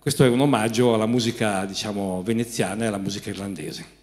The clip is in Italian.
questo è un omaggio alla musica diciamo, veneziana e alla musica irlandese.